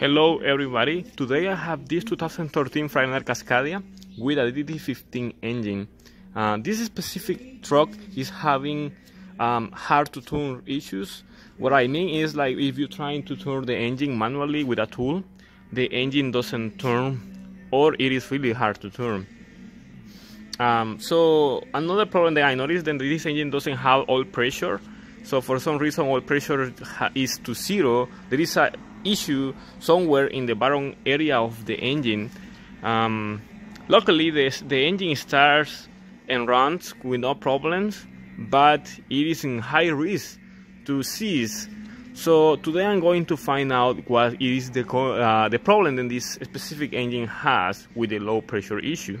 Hello everybody, today I have this 2013 Freightliner Cascadia with a DD15 engine. Uh, this specific truck is having um, hard to turn issues. What I mean is like if you're trying to turn the engine manually with a tool, the engine doesn't turn or it is really hard to turn. Um, so another problem that I noticed that this engine doesn't have oil pressure. So for some reason oil pressure is to zero. There is a issue somewhere in the bottom area of the engine. Um, luckily, the, the engine starts and runs with no problems, but it is in high risk to seize. So today I'm going to find out what is the, uh, the problem that this specific engine has with the low pressure issue.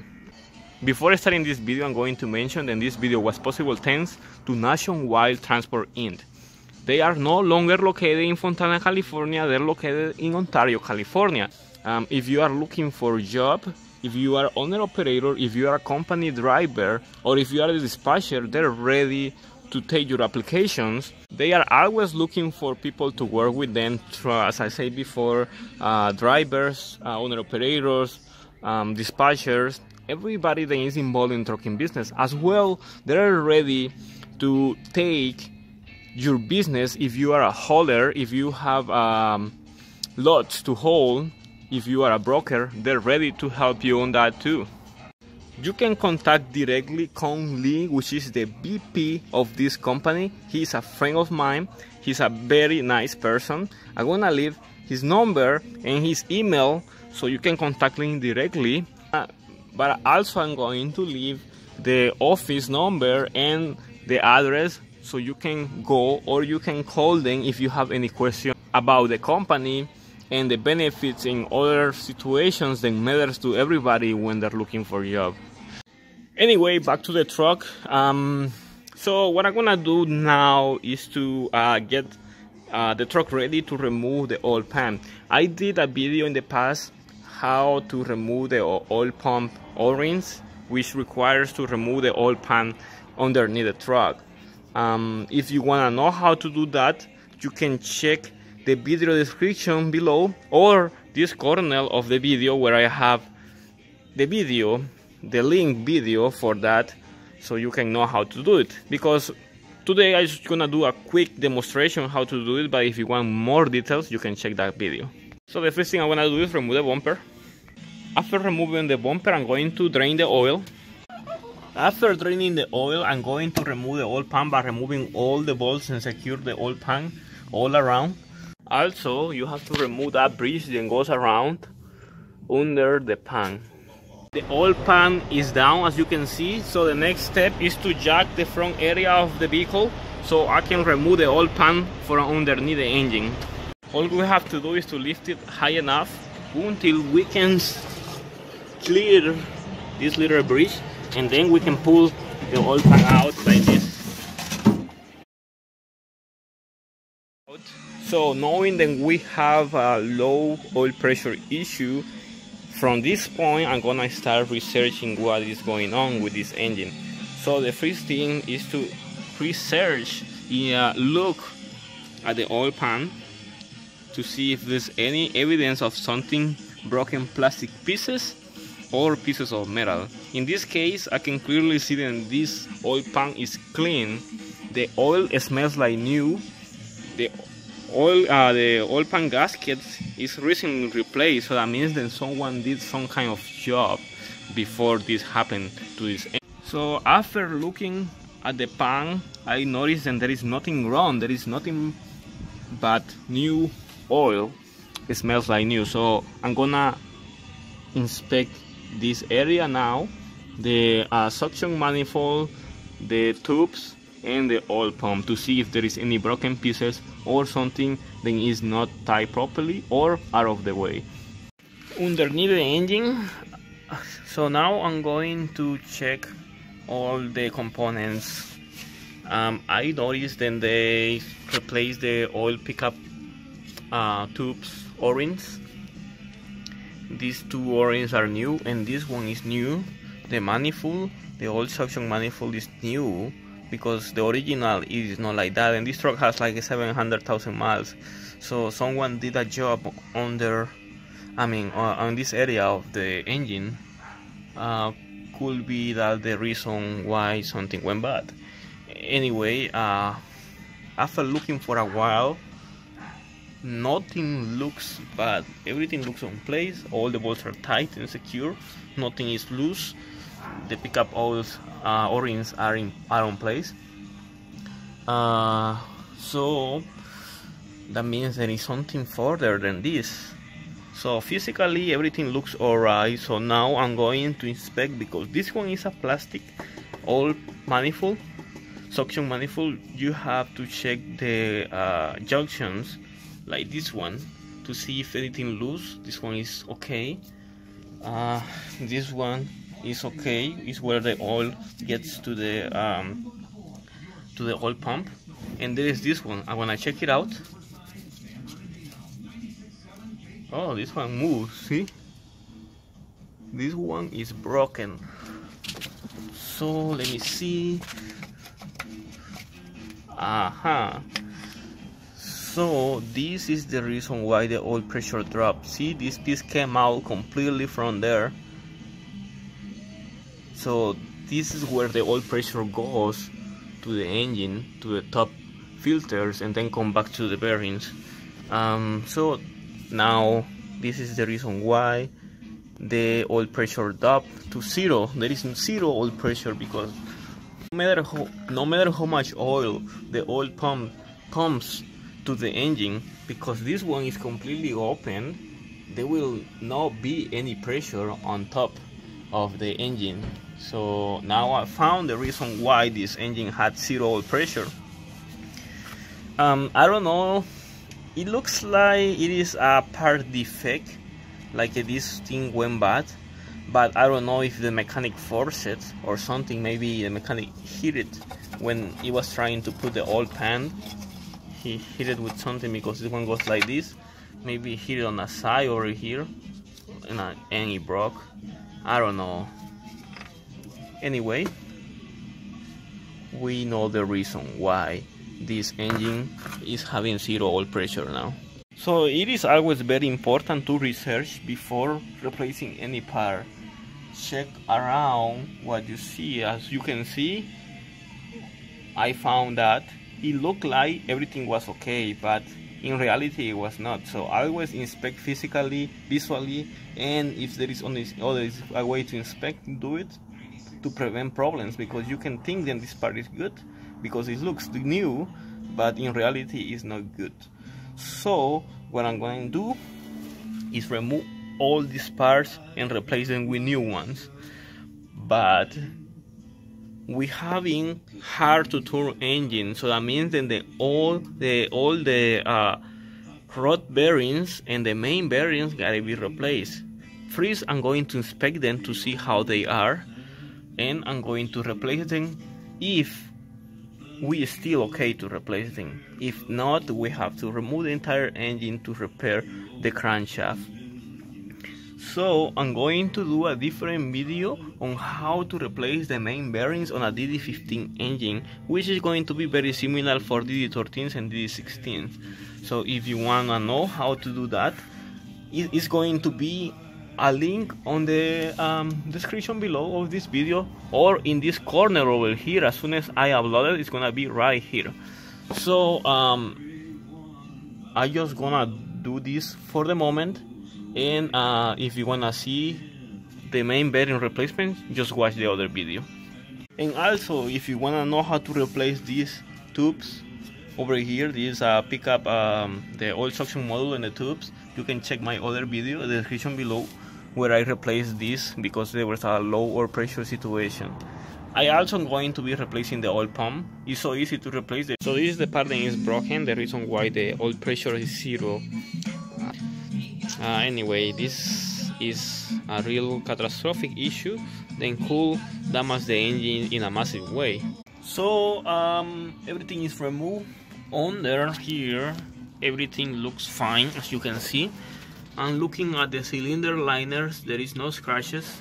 Before starting this video, I'm going to mention that this video was possible thanks to Nationwide Transport Inc. They are no longer located in Fontana, California. They're located in Ontario, California. Um, if you are looking for a job, if you are owner operator, if you are a company driver, or if you are a dispatcher, they're ready to take your applications. They are always looking for people to work with them, as I said before, uh, drivers, uh, owner operators, um, dispatchers, everybody that is involved in trucking business. As well, they're ready to take your business if you are a hauler, if you have um, lots to hold, if you are a broker, they're ready to help you on that too. You can contact directly Kong Lee, which is the VP of this company. He's a friend of mine. He's a very nice person. I'm gonna leave his number and his email so you can contact him directly. Uh, but also I'm going to leave the office number and the address so you can go or you can call them if you have any question about the company and the benefits in other situations that matters to everybody when they're looking for a job. Anyway, back to the truck. Um, so what I'm gonna do now is to uh, get uh, the truck ready to remove the oil pan. I did a video in the past how to remove the oil pump O-rings, which requires to remove the oil pan underneath the truck. Um, if you want to know how to do that, you can check the video description below or this corner of the video where I have the video, the link video for that so you can know how to do it because today I'm just gonna do a quick demonstration how to do it but if you want more details you can check that video. So the first thing I wanna do is remove the bumper. After removing the bumper I'm going to drain the oil after draining the oil, I'm going to remove the oil pan by removing all the bolts and secure the oil pan all around. Also, you have to remove that bridge that goes around under the pan. The oil pan is down as you can see, so the next step is to jack the front area of the vehicle so I can remove the oil pan from underneath the engine. All we have to do is to lift it high enough until we can clear this little bridge and then we can pull the oil pan out like this. So knowing that we have a low oil pressure issue from this point I'm gonna start researching what is going on with this engine. So the first thing is to research yeah, look at the oil pan to see if there's any evidence of something broken plastic pieces or pieces of metal. In this case, I can clearly see that this oil pan is clean. The oil smells like new. The oil, uh, the oil pan gasket is recently replaced, so that means that someone did some kind of job before this happened to this. So after looking at the pan, I noticed that there is nothing wrong. There is nothing but new oil. It smells like new. So I'm gonna inspect this area now the uh, suction manifold the tubes and the oil pump to see if there is any broken pieces or something that is not tied properly or out of the way. Underneath the engine so now I'm going to check all the components. Um, I noticed that they replaced the oil pickup uh, tubes o-rings these two o-rings are new and this one is new. The manifold the old suction manifold is new because the original is not like that and this truck has like 700,000 miles. So someone did a job on their I mean uh, on this area of the engine uh, could be that the reason why something went bad. Anyway uh, after looking for a while nothing looks bad. Everything looks on place. All the bolts are tight and secure. Nothing is loose. The pickup oils uh, o-rings are in are on place. Uh, so that means there is something further than this. So physically everything looks alright. So now I'm going to inspect because this one is a plastic oil manifold suction manifold. You have to check the uh, junctions like this one to see if anything loose. This one is okay. Uh, this one is okay. Is where the oil gets to the um, to the oil pump. And there is this one. I wanna check it out. Oh this one moves. See? This one is broken. So let me see. Aha. uh -huh. So this is the reason why the oil pressure dropped see this piece came out completely from there. So this is where the oil pressure goes to the engine to the top filters and then come back to the bearings. Um, so now this is the reason why the oil pressure dropped to zero. There is zero oil pressure because no matter how, no matter how much oil the oil pump pumps to the engine because this one is completely open there will not be any pressure on top of the engine. So now I found the reason why this engine had zero pressure. Um, I don't know. It looks like it is a part defect like this thing went bad but I don't know if the mechanic forced it or something. Maybe the mechanic hit it when he was trying to put the oil pan he hit it with something because this one goes like this. Maybe hit it on a side over here. And, uh, and it broke. I don't know. Anyway we know the reason why this engine is having zero oil pressure now. So it is always very important to research before replacing any part. Check around what you see. As you can see I found that it looked like everything was okay but in reality it was not. So I always inspect physically visually and if there is only other a way to inspect do it to prevent problems because you can think that this part is good because it looks new but in reality it's not good. So what I'm going to do is remove all these parts and replace them with new ones. But we having hard to turn engine so that means that the all the all the uh, rod bearings and the main bearings gotta be replaced first I'm going to inspect them to see how they are and I'm going to replace them if we still okay to replace them. If not, we have to remove the entire engine to repair the crankshaft. So I'm going to do a different video on how to replace the main bearings on a DD15 engine, which is going to be very similar for DD13s and DD16s. So if you wanna know how to do that, it's going to be a link on the um, description below of this video or in this corner over here. As soon as I upload it it's gonna be right here. So um, I just gonna do this for the moment and uh, if you wanna see the main bearing replacement just watch the other video and also if you wanna know how to replace these tubes over here this uh, pick up um, the oil suction module and the tubes you can check my other video in the description below where I replaced this because there was a low oil pressure situation. I also am going to be replacing the oil pump. It's so easy to replace it. So this is the part that is broken, the reason why the oil pressure is zero. Uh, anyway, this is a real catastrophic issue then could damage the engine in a massive way. So um, everything is removed under here. Everything looks fine as you can see and looking at the cylinder liners there is no scratches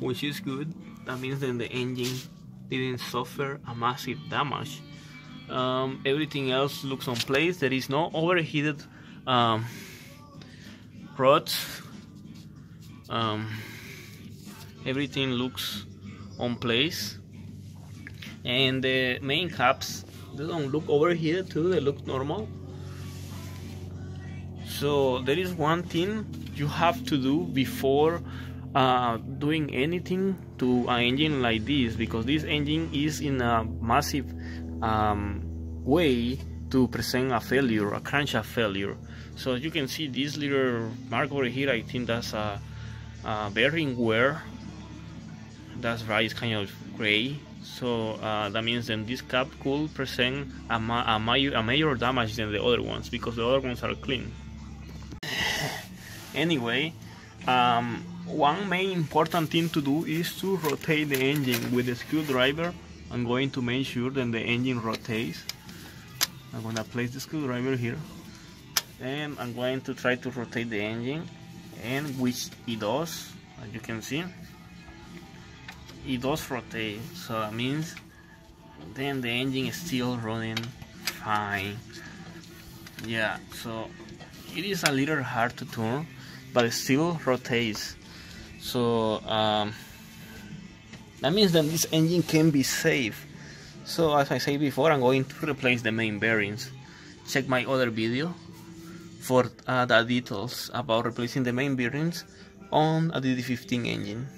which is good that means that the engine didn't suffer a massive damage um, everything else looks on place there is no overheated um, rods um, everything looks on place. And the main caps they don't look over here too they look normal. So there is one thing you have to do before uh, doing anything to an engine like this because this engine is in a massive um, way to present a failure, a crunch crankshaft failure. So you can see this little mark over here, I think that's a, a bearing wear. That's right, it's kind of gray. So uh, that means then this cap could present a, ma a, major, a major damage than the other ones because the other ones are clean. anyway, um, one main important thing to do is to rotate the engine with a screwdriver. I'm going to make sure that the engine rotates. I'm to place the screwdriver here. And I'm going to try to rotate the engine and which it does as you can see it does rotate. So that means then the engine is still running fine. Yeah so it is a little hard to turn but it still rotates. So um, that means that this engine can be safe so as I said before I'm going to replace the main bearings. Check my other video for uh, the details about replacing the main bearings on a DD15 engine